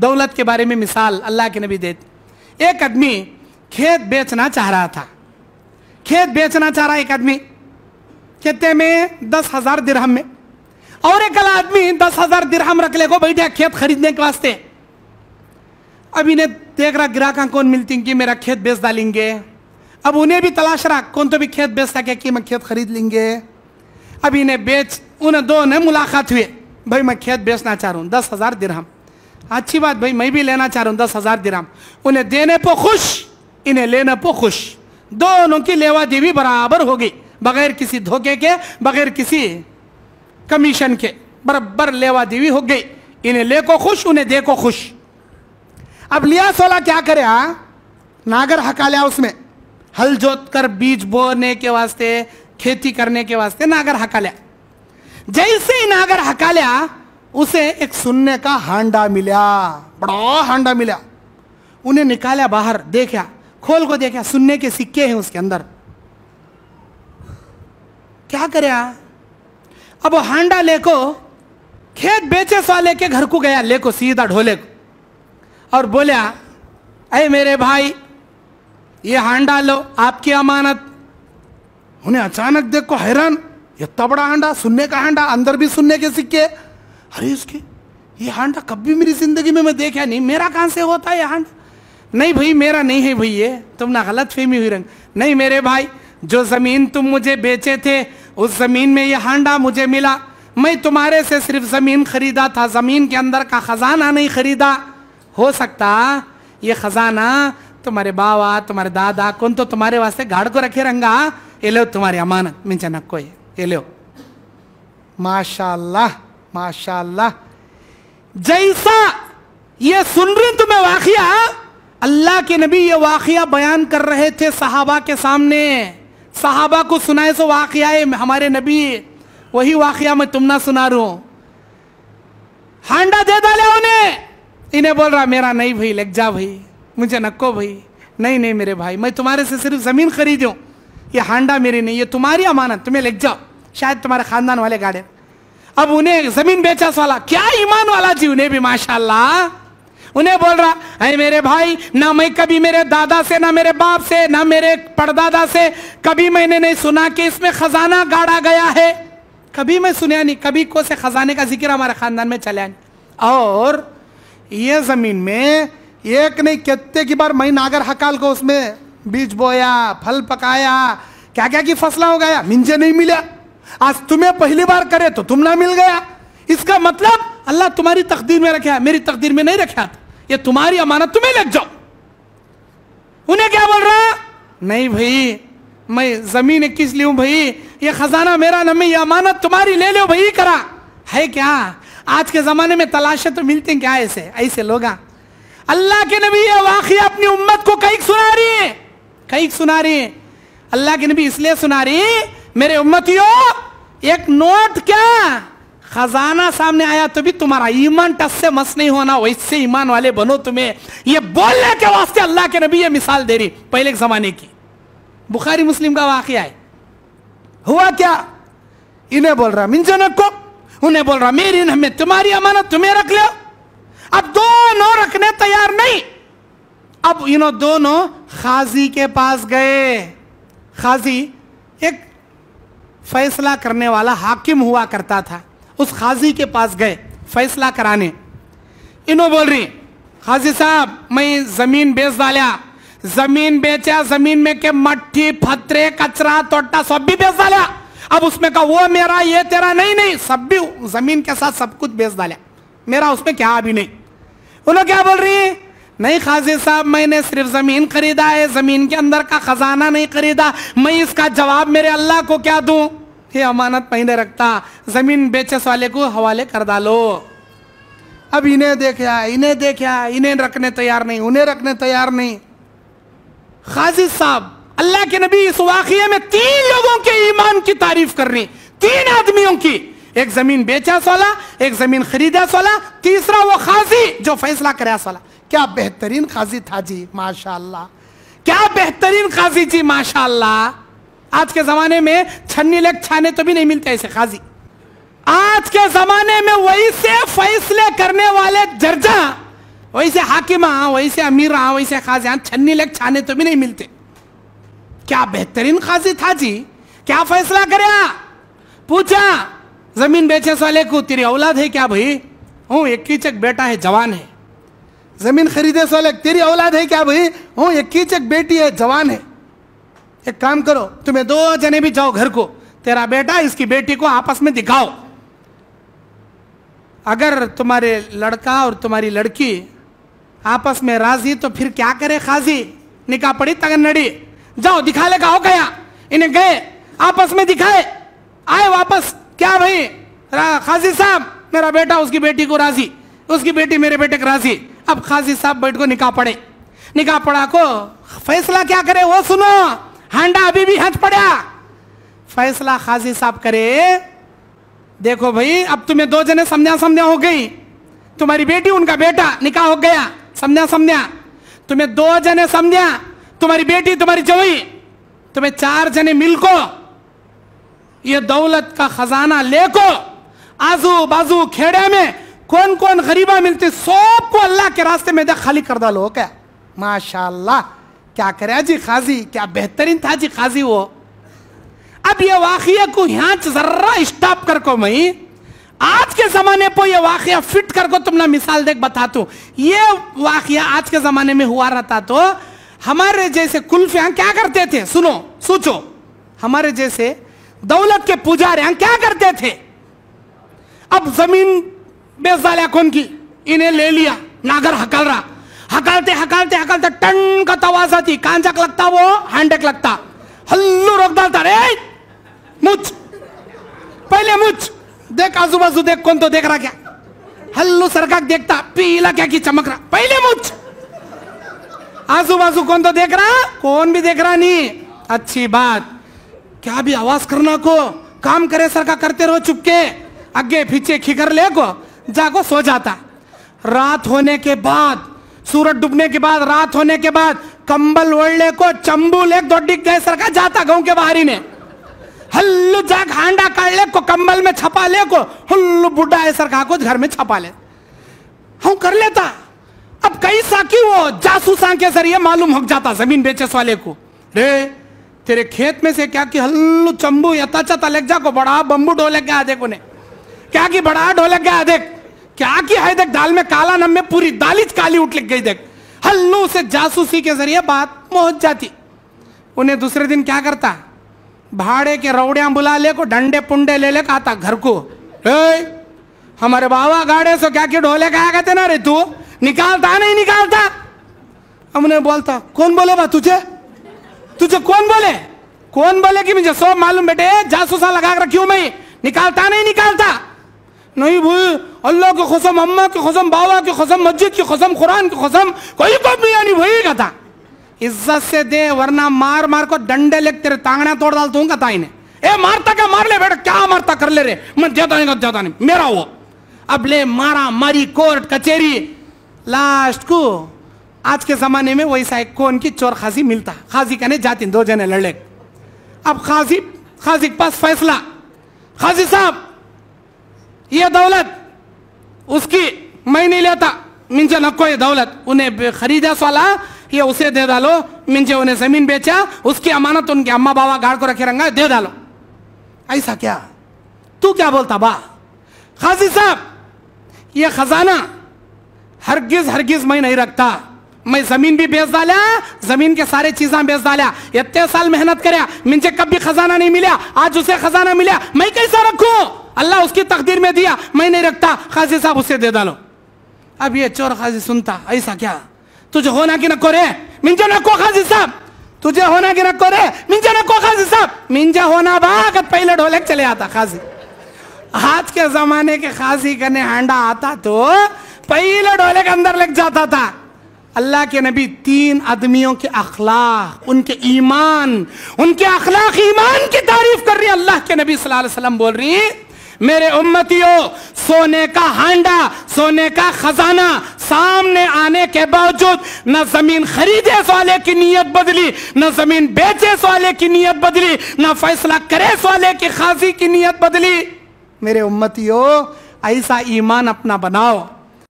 दौलत के बारे में मिसाल अल्लाह के नबी देते। एक आदमी खेत बेचना चाह रहा था। खेत बेचना चाह रहा एक आदमी, खेते में दस हज़ार दिरहम में। और एक अला आदमी दस हज़ार दिरहम रख ले को बैठे खेत खरीदने के वास्ते। अब इन्हें देख रहा ग्राहक कौन मिलती कि मेरा खेत बेच डालेंगे। अब उन्हें भी तलाश रहा, कौन तो भी खेत बेच सके कि मैं खेत खरीद लेंगे। अब इन्हें बेच उन्हें दो ने मुलाकात हुए भाई, मैं खेत बेचना चाह रहा हूँ, दस हज़ार दिरहम। अच्छी बात भाई, मैं भी लेना चाह रहा हूँ, दस हज़ार दिराम उन्हें देने पर खुश, इन्हें लेने पर खुश। दोनों की लेवा देवी बराबर होगी, बगैर किसी धोखे के, बगैर किसी कमीशन के। बराबर लेवा देवी हो गई। इन्हें ले को खुश, उन्हें दे को खुश। अब लिया सोला क्या करे, हा? नागर हका लिया उसमें। हल जोत कर बीज बोने के वास्ते, खेती करने के वास्ते नागर हका लिया। जैसे ही नागर हका लिया उसे एक सुनने का हांडा मिला। बड़ा हांडा मिला। उन्हें निकाला बाहर, देखा, खोल को देखा, सुनने के सिक्के हैं उसके अंदर। क्या कर? अब हांडा लेको, खेत बेचे साले के घर को गया, लेको सीधा ढोले को। और बोलिया अरे मेरे भाई, ये हांडा लो, आपकी अमानत। उन्हें अचानक देखो हैरान, ये तबड़ा हांडा, सुनने का हांडा, अंदर भी सुनने के सिक्के अरे उसके, ये हांडा कभी मेरी ज़िंदगी में मैं देखा नहीं। मेरा कहाँ से होता है ये हांडा? नहीं भाई, मेरा नहीं है भाई ये। तुम ना गलत फहमी हुई रंग। नहीं मेरे भाई, जो ज़मीन तुम मुझे बेचे थे, उस ज़मीन में ये हांडा मुझे मिला। मैं तुम्हारे से सिर्फ़ ज़मीन खरीदा था। ज़मीन के अंदर का खजाना नहीं खरीदा। हो सकता ये खजाना तुम्हारे बाबा, तुम्हारे दादा, कौन तो तुम्हारे वास्ते गाड़ को रखे रंगा। ये लो तुम्हारी अमानत मिंचनक को ये लो। माशाल्लाह। माशाल्लाह। जैसा ये सुन रही तुम्हें वाकिया, अल्लाह के नबी ये वाकिया बयान कर रहे थे साहबा के सामने। साहबा को सुनाए तो सो वाकया हमारे नबी, वही वाकया मैं तुम ना सुना रू हांडा दे डाले उन्हें। इन्हें बोल रहा, मेरा नहीं भाई, लग जा भाई, मुझे नक्को भाई। नहीं नहीं, मेरे भाई, मैं तुम्हारे से सिर्फ़ ज़मीन खरीदू। ये हांडा मेरी नहीं, ये तुम्हारी अमानत, तुम्हें लग जाओ। शायद तुम्हारे खानदान वाले गाड़े अब उन्हें ज़मीन बेचा वाला क्या ईमान वाला जी उन्हें भी, माशाल्लाह? उन्हें बोल रहा है मेरे भाई, ना मैं कभी मेरे दादा से, ना मेरे बाप से, ना मेरे पड़दादा से, कभी मैंने नहीं सुना कि इसमें खजाना गाड़ा गया है। कभी मैं सुनया नहीं, कभी को से खजाने का ज़िक्र हमारे खानदान में चला नहीं। और ये ज़मीन में एक नहीं, कितने की बार मैं नागर हकाल को उसमें बीज बोया, फल पकाया क्या क्या की फसला हो गया मिंजे नहीं मिला। आज तुम्हें पहली बार करे तो तुम ना मिल गया। इसका मतलब अल्लाह तुम्हारी तकदीर में रखा है, मेरी तकदीर में नहीं रखा था ये तुम्हारी अमानत, तुम्हें लग जाओ। उन्हें क्या बोल रहा नहीं भाई, मैं ज़मीन किस ली भाई? ये खजाना मेरा नमी ये अमानत तुम्हारी ले लो भाई, करा। है क्या? आज के जमाने में तलाशे तो मिलते हैं क्या ऐसे? ऐसे लोग अल्लाह के नबी ये वाकई अपनी उम्मत को कई सुना रही है। कई सुना रही है। अल्लाह के नबी इसलिए सुना रही है मेरे उम्मतियों, एक नोट क्या? खजाना सामने आया तो भी तुम्हारा ईमान टस से मस नहीं होना। वैसे ईमान वाले बनो तुम्हें। ये बोलने के वास्ते अल्लाह के नबी ये मिसाल दे रही। पहले के जमाने की। बुखारी मुस्लिम का वाक्य है। हुआ क्या? इन्हें बोल रहा मिंजन को उन्हें बोल रहा, मेरी हमें तुम्हारी अमानत तुम्हें रख लो। अब दोनों रखने तैयार नहीं। अब इन्हों दोनों खाजी के पास गए। खाजी फैसला करने वाला हाकिम हुआ करता था। उस खाजी के पास गए, फैसला कराने। इनो बोल रही, खाजी साहब, मैं ज़मीन बेच डाला। ज़मीन बेचा, ज़मीन में के मट्टी, फतरे, कचरा तोटा सब भी बेच डाला। अब उसमें कहा वो मेरा, ये तेरा, नहीं नहीं, सब भी ज़मीन के साथ सब कुछ बेच डाला। मेरा उसमें क्या अभी नहीं? उन्होंने क्या बोल रही है नहीं खाजी साहब, मैंने सिर्फ़ ज़मीन खरीदा है, ज़मीन के अंदर का खजाना नहीं खरीदा। मैं इसका जवाब मेरे अल्लाह को क्या दू? ये अमानत महीने रखता। ज़मीन बेचस वाले को हवाले कर डालो। अब इन्हें देखा इन्हें देखा इन्हें रखने तैयार नहीं, उन्हें रखने तैयार नहीं। खाजी साहब, अल्लाह के नबी इस वाक़े में तीन लोगों के ईमान की तारीफ़ कर रही तीन आदमियों की। एक ज़मीन बेचा सोला, एक ज़मीन खरीदा सोला, तीसरा वो खाजी जो फैसला कराया सोला। क्या बेहतरीन काजी था जी, माशाल्लाह। क्या बेहतरीन काजी जी, माशाल्लाह। आज के जमाने में छन्नी लग छाने तो भी नहीं मिलते ऐसे काजी आज के जमाने में वही से फैसले करने वाले जर्जा वही से हाकिमा वही से अमीर वही से खाजिया छन्नी लग छाने तो भी नहीं मिलते। क्या बेहतरीन काजी था जी। क्या फैसला करे? पूछा। ज़मीन बेचे वाले को, तेरी औलाद है क्या भाई? हूँ, एक कीचक बेटा है, जवान है। ज़मीन खरीदे वाले तेरी औलाद है क्या भाई? हूँ एक बेटी है, जवान है। एक काम करो, तुम्हें दो जने भी जाओ घर को। तेरा बेटा इसकी बेटी को आपस में दिखाओ। अगर तुम्हारे लड़का और तुम्हारी लड़की आपस में राज़ी तो फिर क्या करे खाजी? निकाह पड़ी तगन नड़ी जाओ दिखा लेगा हो गया। इन्हें गए, आपस में दिखाए। आए वापस। क्या भाई? खाजी साहब, मेरा बेटा उसकी बेटी को राज़ी। उसकी बेटी मेरे बेटे को राज़ी। अब खाजी साहब बैठ को निकाह पड़े। निकाह पड़ा को, फैसला क्या करे वो सुनो। हांडा अभी भी हंस पड़ा। फैसला खाजी साहब करे। देखो भाई, अब तुम्हें दो जने समझा समझा हो गई। तुम्हारी बेटी, उनका बेटा निकाह हो गया समझा समझा तुम्हें दो जने समझा तुम्हारी बेटी, तुम्हारी जवई। तुम्हें चार जने मिलको। ये दौलत का खजाना लेको। आजू बाजू खेड़े में कौन कौन गरीबा मिलते, सबको अल्लाह के रास्ते में खाली कर डालो क्या माशाल्लाह, क्या करे जी खाजी, क्या बेहतरीन था जी खाजी वो। अब ये वाकया को यहाँ जर्रा स्टॉप कर को मई। आज के जमाने पर ये वाकया फिट कर को तुम ना मिसाल देख बता तू ये वाकया आज के जमाने में हुआ रहता तो हमारे जैसे कुल्फ कुल्फिया क्या करते थे? सुनो, सोचो। हमारे जैसे दौलत के पुजारी क्या करते थे? अब ज़मीन बेच डालिया कौन की इन्हें ले लिया नागर हकल रहा हकलते हकलते हकलते टन का तवाजा थी कांचक लगता वो हैंडेक लगता. हल्लू रोक डालता रे. मुझ पहले मुझ देख आजू बाजू देख कौन तो देख रहा क्या हल्लू सरका देखता, पीला क्या की चमक रहा पहले मुझ आजू बाजू कौन तो देख रहा कौन भी देख रहा नहीं अच्छी बात. क्या भी आवाज़ करना को? काम करे सरकार करते रहो चुपके. आगे पीछे खिकर ले को. जाको सो जाता। रात होने के बाद, सूरज डूबने के बाद, रात होने के बाद, कंबल ओढ़ले को चंबू ले दौड़ी गए सरकार जाता गाँव के बाहरी ने हल्लू जाग, हांडा काट ले को कंबल में छपा ले को, हल्लू बुढ़ा है सरकार को घर में छपा ले। हम कर लेता। अब कई साकी वो जासूसा के ज़रिए मालूम हो जाता ज़मीन बेचे वाले को। रे, तेरे खेत में से क्या कि हल्लू चंबू यता चता लग जा को, बड़ा बम्बू ढोले गया देख उन्हें क्या कि बड़ा ढोलक गया देख क्या की है देख दाल में काला नम में पूरी दालिच काली उठ लग गई देख। हल्लू से जासूसी के ज़रिए बात पहुँच जाती। उन्हें दूसरे दिन क्या करता? भाड़े के रौड़िया बुला ले को डंडे पुंडे ले ले आता घर को। ए, हमारे बाबा गाड़े से क्या कि ढोले कहा कहते ना रे तू? निकालता नहीं निकालता। हमने बोलता कौन बोले बा तुझे? तुझे कौन बोले? कौन बोले कि मुझे सब मालूम बेटे? जासूसा लगा रखी हूँ मैं। निकालता नहीं निकालता। नहीं भाई अल्लाह की कसम, अम्मा की कसम, बाबा की कसम, मस्जिद की कसम, कुरान की कसम, कोई को भी नहीं वही कथा इज़्ज़त से दे, वरना मार मार को डंडे लेके तेरे टांगना तोड़ डाल दूँगा ताई ने। ए, मारता क्या? मार ले बेटा, क्या मारता? कर ले रे। मैं देता नहीं देता नहीं। मेरा वो। अब ले मारा, मारी कोर्ट कचेरी लास्ट को, आज के जमाने में वैसा एक कौन की चोर खासी मिलता। खाजी कहने जाती, दो जने लड़े। अब खाजी खाजी के पास फैसला। खाजी साहब ये दौलत उसकी मैं नहीं लेता। मिंजे नको ये दौलत। उन्हें खरीदा वाला ये उसे दे डालो। मिंजे उन्हें ज़मीन बेचा, उसकी अमानत उनके अम्मा बाबा गाड़ को रखे रंगा, दे डालो। ऐसा क्या? तू क्या बोलता बा? खाजी साहब, ये खजाना हरगिज हरगिज मैं नहीं रखता। मैं ज़मीन भी बेच डाला, ज़मीन के सारे चीजा बेच डाला। इतने साल मेहनत करया मुझे कभी खजाना नहीं मिला, आज उसे खजाना मिला। मैं कैसा रखू? अल्लाह उसकी तकदीर में दिया, मैं नहीं रखता। खाजी साहब उसे दे डालो। अब ये चोर खाजी सुनता, ऐसा क्या? तुझे होना कि नको रे मिंजा नको खाजी साहब। तुझे होना कि नको रे मिंजा नको खाजी साहब। मिंजा होना बाग पहले ढोलक चले आता खाजी। आज के जमाने के खाजी करने हांडा आता तो पहले ढोले के अंदर लग जाता था। अल्लाह के नबी तीन आदमियों के अखलाक, उनके ईमान, उनके अखलाक ईमान की तारीफ़ कर रही अल्लाह के नबी सल्लल्लाहु अलैहि वसल्लम बोल रही मेरे उम्मतियों, सोने का हांडा, सोने का खजाना सामने आने के बावजूद, न ज़मीन खरीदे वाले की नीयत बदली, न ज़मीन बेचे वाले की नीयत बदली, न फैसला करे वाले की खासी की नीयत बदली। मेरे उम्मतियों, ऐसा ईमान अपना बनाओ।